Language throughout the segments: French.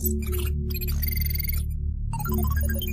Thank you.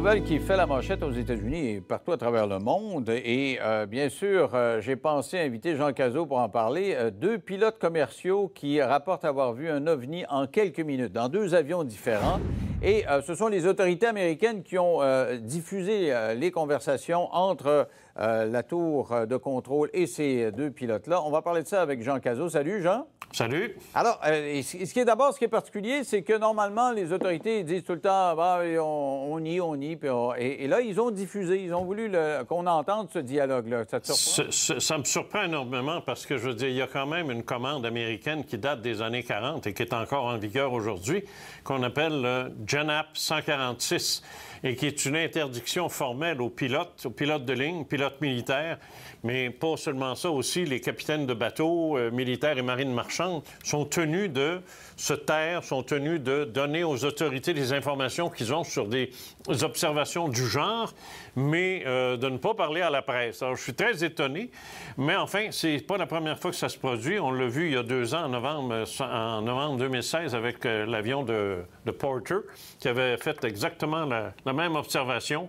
Nouvelle qui fait la manchette aux États-Unis et partout à travers le monde. Et euh, bien sûr, euh, j'ai pensé inviter Jean Cazot pour en parler. Euh, deux pilotes commerciaux qui rapportent avoir vu un ovni en quelques minutes dans deux avions différents. Et ce sont les autorités américaines qui ont diffusé les conversations entre la tour de contrôle et ces deux pilotes-là. On va parler de ça avec Jean Cazot. Salut, Jean. Salut. Alors, euh, ce qui est d'abord, ce qui est particulier, c'est que normalement, les autorités disent tout le temps, bah, on, y, on y, puis et, là, ils ont diffusé, ils ont voulu qu'on entende ce dialogue-là. Ça te surprend? Ça, me surprend énormément parce que, je veux dire, il y a quand même une commande américaine qui date des années 40 et qui est encore en vigueur aujourd'hui, qu'on appelle le GENAP 146 et qui est une interdiction formelle aux pilotes, aux pilotes de ligne, pilotes militaires, mais pas seulement ça, aussi les capitaines de bateaux euh, militaires et marines marchandes sont tenus de se taire, sont tenus de donner aux autorités des informations qu'ils ont sur des observations du genre, mais euh, de ne pas parler à la presse. Alors, je suis très étonné, mais enfin, c'est pas la première fois que ça se produit. On l'a vu il y a deux ans, en novembre, en novembre 2016, avec euh, l'avion de, Porter, qui avait fait exactement la, même observation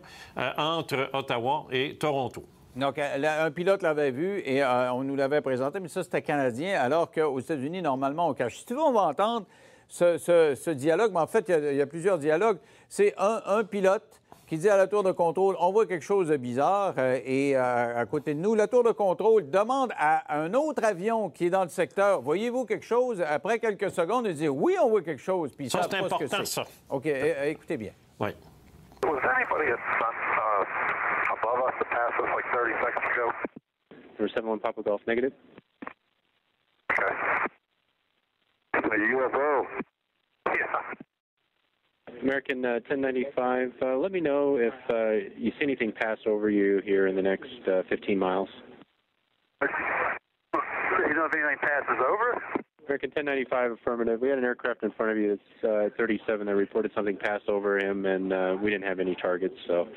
entre Ottawa et Toronto. Donc, euh, un pilote l'avait vu et euh, on nous l'avait présenté, mais ça, c'était canadien, alors qu'aux États-Unis, normalement, on cache. Si tu veux, on va entendre ce, dialogue, mais en fait, il y, a, plusieurs dialogues. C'est un, pilote qui dit à la tour de contrôle, on voit quelque chose de bizarre, euh, et à côté de nous, la tour de contrôle demande à un autre avion qui est dans le secteur, voyez-vous quelque chose? Après quelques secondes, il dit, oui, on voit quelque chose. Puis ça, c'est important, ça. OK, écoutez bien. Oui. 30 seconds ago? Number 71 Papa Golf, negative. Okay. A UFO. Yeah. American uh, 1095, uh, let me know if uh, you see anything pass over you here in the next uh, 15 miles. You know if anything passes over? American 1095, affirmative. We had an aircraft in front of you that's uh, 37 that reported something passed over him, and uh, we didn't have any targets, so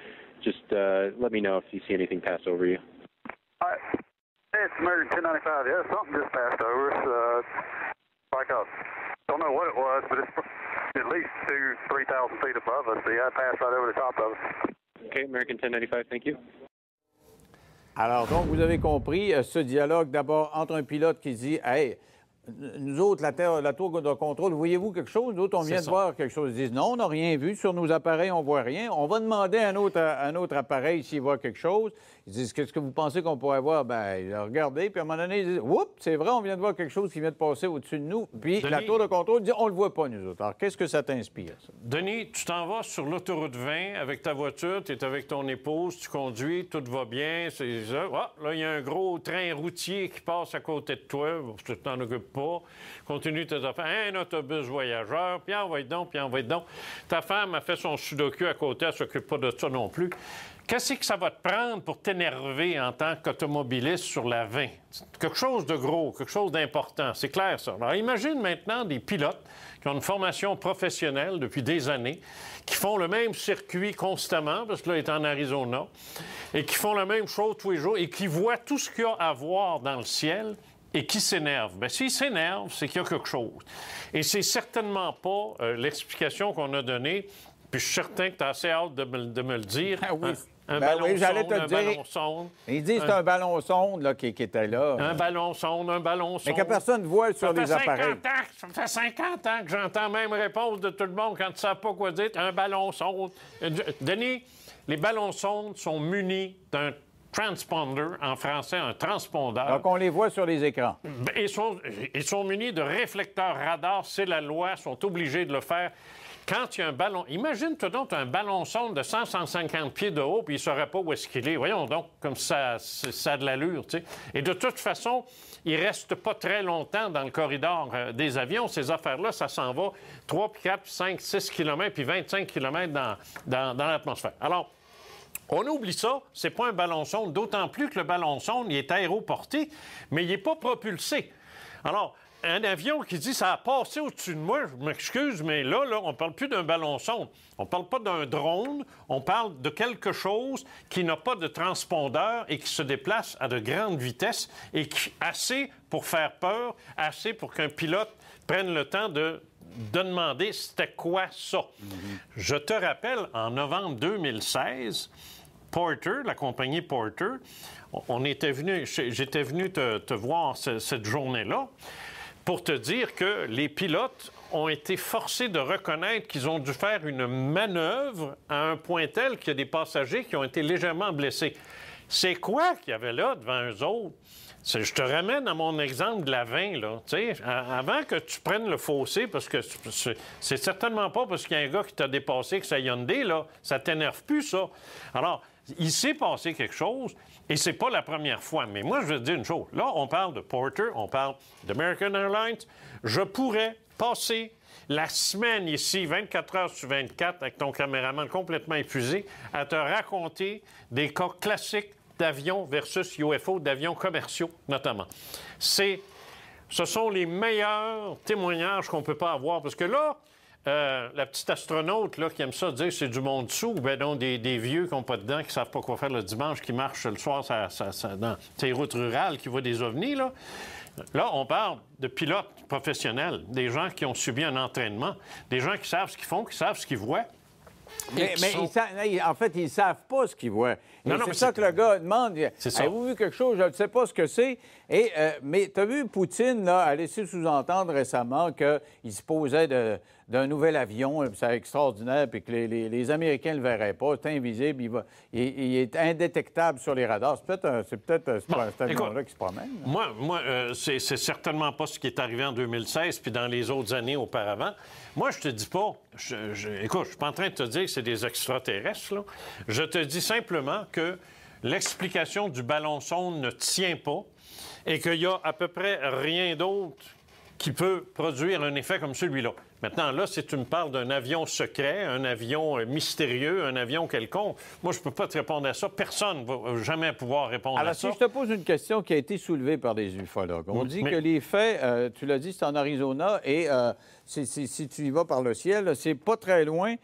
just uh, let me know if you see anything pass over you. All right. Hey, it's American 1095. Yeah, something just passed over us. Uh, like a, don't know what it was, but it's at least two, 3,000 feet above us. Yeah, it passed right over the top of us. Okay, American 1095, thank you. Alors, donc, vous avez compris euh, ce dialogue d'abord entre un pilote qui dit Hey, nous autres, la, terre, la tour de contrôle, voyez-vous quelque chose? Nous autres, on vient de voir quelque chose. Ils disent non, on n'a rien vu. Sur nos appareils, on ne voit rien. On va demander à un autre, un autre appareil s'il voit quelque chose. Ils disent Qu'est-ce que vous pensez qu'on pourrait voir? Bien, regardez. Puis à un moment donné, ils disent Oups, c'est vrai, on vient de voir quelque chose qui vient de passer au-dessus de nous. Puis la tour de contrôle dit On ne le voit pas, nous autres. Alors, qu'est-ce que ça t'inspire, ça? Denis, tu t'en vas sur l'autoroute 20 avec ta voiture, tu es avec ton épouse, tu conduis, tout va bien. C'est ça. Ah, là, il y a un gros train routier qui passe à côté de toi. Tu t'en occupes pas. Continue tes affaires. Un autobus voyageur, puis envoie donc, puis envoie donc. Ta femme a fait son sudoku à côté, elle s'occupe pas de ça non plus. Qu'est-ce que ça va te prendre pour t'énerver en tant qu'automobiliste sur la 20? Quelque chose de gros, quelque chose d'important. C'est clair, ça. Alors, imagine maintenant des pilotes qui ont une formation professionnelle depuis des années, qui font le même circuit constamment, parce que là, il est en Arizona, et qui font la même chose tous les jours, et qui voient tout ce qu'il y a à voir dans le ciel, et qui s'énerve? Bien, s'il s'énerve, c'est qu'il y a quelque chose. Et c'est certainement pas euh, l'explication qu'on a donnée, puis je suis certain que tu as assez hâte de me, le dire. Ah oui. Un, ben ballon sonde, un ballon sonde. Il dit que c'est un, ballon sonde là, qui, était là. Un ballon sonde, un ballon sonde. Mais que personne ne voit sur les appareils. ça fait 50 ans que j'entends même réponse de tout le monde quand tu ne sais pas quoi dire. Un ballon sonde. Euh, Denis, les ballons sondes sont munis d'un transponder, en français, un transpondeur. Donc, on les voit sur les écrans. Ben, ils sont, ils sont munis de réflecteurs radars, c'est la loi, sont obligés de le faire. quand il y a un ballon, imagine-toi donc un ballon sonde de 100-150 pieds de haut, puis il ne saurait pas où est-ce qu'il est. Voyons donc, comme ça, ça a de l'allure, tu sais. Et de toute façon, il reste pas très longtemps dans le corridor euh, des avions. Ces affaires-là, ça s'en va 3, 4, 5, 6 km, puis 25 km dans, dans, dans l'atmosphère. Alors, on oublie ça, c'est pas un ballon sonde, d'autant plus que le ballon sonde, il est aéroporté, mais il n'est pas propulsé. Alors, un avion qui dit ça a passé au-dessus de moi, je m'excuse, mais là, là, on ne parle plus d'un ballon sonde. On ne parle pas d'un drone, on parle de quelque chose qui n'a pas de transpondeur et qui se déplace à de grandes vitesses et qui assez pour faire peur, assez pour qu'un pilote prenne le temps de demander c'était quoi ça. Je te rappelle, en novembre 2016, Porter, la compagnie Porter, on était venu, j'étais venu te, voir cette journée-là pour te dire que les pilotes ont été forcés de reconnaître qu'ils ont dû faire une manœuvre à un point tel qu'il y a des passagers qui ont été légèrement blessés. C'est quoi qu'il y avait là devant eux autres? Je te ramène à mon exemple de la vin, là. avant que tu prennes le fossé, parce que c'est certainement pas parce qu'il y a un gars qui t'a dépassé que ça Hyundai, là. Ça t'énerve plus, ça. Alors, il s'est passé quelque chose. Et c'est pas la première fois. Mais moi, je veux te dire une chose. Là, on parle de Porter, on parle d'American Airlines. Je pourrais passer la semaine ici, 24 heures sur 24, avec ton caméraman complètement épuisé, à te raconter des cas classiques d'avions versus UFO, d'avions commerciaux notamment. C'est, ce sont les meilleurs témoignages qu'on peut pas avoir. Parce que là, euh, la petite astronaute là, qui aime ça dire que c'est du monde sous, ben non, des, vieux qui n'ont pas de dents, qui ne savent pas quoi faire le dimanche, qui marchent le soir ça, ça, dans ces routes rurales, qui voient des ovnis. Là. là, on parle de pilotes professionnels, des gens qui ont subi un entraînement, des gens qui savent ce qu'ils font, qui savent ce qu'ils voient. Mais, en fait, ils ne savent pas ce qu'ils voient. C'est ça que le gars demande. Avez-vous vu quelque chose? Je ne sais pas ce que c'est. Et, euh, mais tu as vu, Poutine là, a laissé sous-entendre récemment qu'il se posait d'un nouvel avion, c'est extraordinaire, puis que les, Américains ne le verraient pas, c'est invisible, il, est indétectable sur les radars. C'est peut-être c'est peut un avion-là qui se promène. Moi, moi euh, c'est certainement pas ce qui est arrivé en 2016 puis dans les autres années auparavant. Moi, je te dis pas, je, écoute, je suis pas en train de te dire que c'est des extraterrestres, là. Je te dis simplement que l'explication du ballon sonde ne tient pas et qu'il y a à peu près rien d'autre qui peut produire un effet comme celui-là. Maintenant, là, si tu me parles d'un avion secret, un avion euh, mystérieux, un avion quelconque, moi, je ne peux pas te répondre à ça. Personne ne va jamais pouvoir répondre à ça. Alors, si je te pose une question qui a été soulevée par des ufologues, on dit que les faits, euh, tu l'as dit, c'est en Arizona, et euh, si, tu y vas par le ciel, c'est pas très loin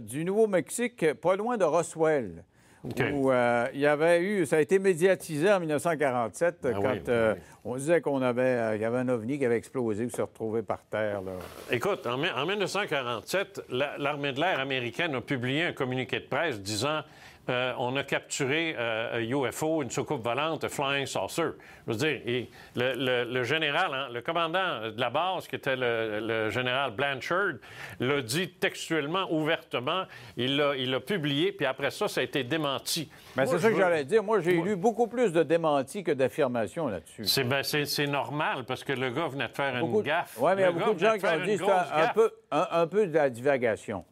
du Nouveau-Mexique, pas loin de Roswell. Où euh, il y avait eu, ça a été médiatisé en 1947 ah quand euh, on disait qu'on avait, euh, y avait un ovni qui avait explosé, qui s'est retrouvé par terre. Écoute, en, en 1947, l'armée de l'air américaine a publié un communiqué de presse disant euh, on a capturé euh, un UFO, une soucoupe volante, un flying saucer. Je veux dire, le, général, hein, le commandant de la base, qui était le, général Blanchard, l'a dit textuellement, ouvertement. Il l'a publié, puis après ça, ça a été démenti. Mais c'est ça que j'allais dire. Moi, j'ai lu beaucoup plus de démentis que d'affirmations là-dessus. C'est ben, normal, parce que le gars venait de faire une gaffe. Oui, mais il y a beaucoup de gens qui ont dit un, peu, un peu de la divagation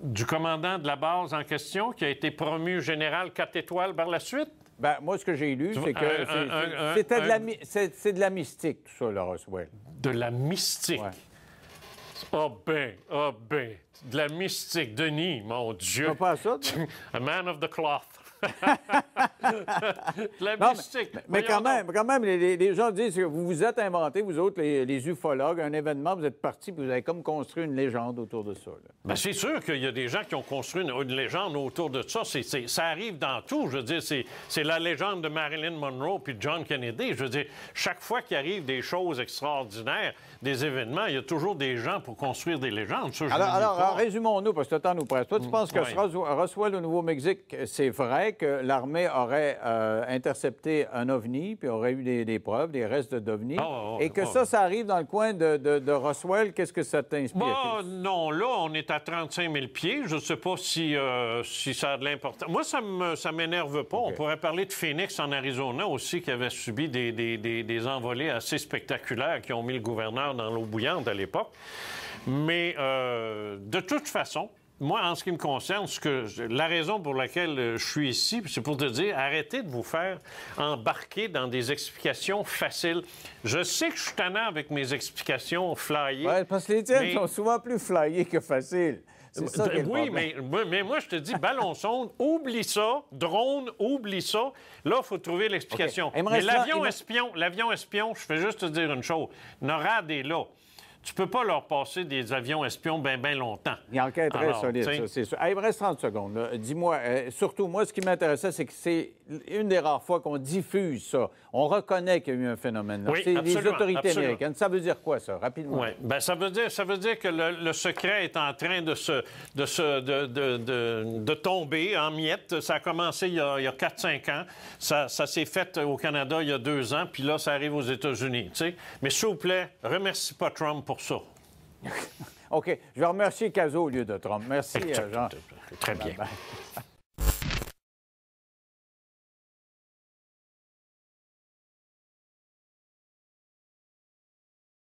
du commandant de la base en question qui a été promu général 4 étoiles par la suite? Ben, moi, ce que j'ai lu, c'est que c'était de, la, c'est, de la mystique, tout ça, le Roswell. De la mystique? Oh ben, oh ben, de la mystique. Denis, mon Dieu. Pas ça? A man of the cloth. La mystique. Mais, quand, même, quand même, les, gens disent que vous vous êtes inventé, vous autres, les, ufologues, un événement, vous êtes partis, puis vous avez comme construit une légende autour de ça. Bien, c'est sûr qu'il y a des gens qui ont construit une, légende autour de ça. ça arrive dans tout. Je veux dire, c'est la légende de Marilyn Monroe puis John Kennedy. Je veux dire, chaque fois qu'il arrive des choses extraordinaires, des événements, il y a toujours des gens pour construire des légendes. alors, alors, résumons-nous, parce que le temps nous presse. Toi, tu mm, penses que Roswell au Nouveau-Mexique, c'est vrai que l'armée aurait euh, intercepté un ovni, puis aurait eu des, preuves, des restes d'ovni, ah, ah, et que ça, ça arrive dans le coin de, Roswell, qu'est-ce que ça t'inspire? Bah, non, là, on est à 35 000 pieds. Je ne sais pas si, euh, si ça a de l'importance. Moi, ça ne m'énerve pas. On pourrait parler de Phoenix en Arizona aussi, qui avait subi des, des, des envolées assez spectaculaires qui ont mis le gouverneur dans l'eau bouillante à l'époque. Mais euh, de toute façon, moi, en ce qui me concerne, ce que, la raison pour laquelle euh, je suis ici, c'est pour te dire, arrêtez de vous faire embarquer dans des explications faciles. Je sais que je suis tannant avec mes explications flyées. Oui, parce que les tiennes sont souvent plus flyées que faciles. Ça oui, mais, mais, moi, je te dis, ballon sonde, oublie ça. Drone, oublie ça. Là, il faut trouver l'explication. Mais l'avion espion, l'avion espion, je fais juste te dire une chose. NORAD est là tu peux pas leur passer des avions espions bien, bien longtemps. Il enquête très solide, ça, c'est sûr. il me reste 30 secondes. Dis-moi, euh, surtout, moi, ce qui m'intéressait, c'est que c'est une des rares fois qu'on diffuse ça. On reconnaît qu'il y a eu un phénomène. Oui, c'est les autorités américaines. Ça veut dire quoi, ça, rapidement? Oui, bien, ça veut dire, ça veut dire que le, secret est en train de se, de, se, de, de, de, tomber en miettes. Ça a commencé il y a, a 4-5 ans. Ça, ça s'est fait au Canada il y a deux ans, puis là, ça arrive aux États-Unis. Mais s'il vous plaît, remercie pas Trump pour ça. OK. Je vais remercier Caso au lieu de Trump. Merci, Jean. Très bien.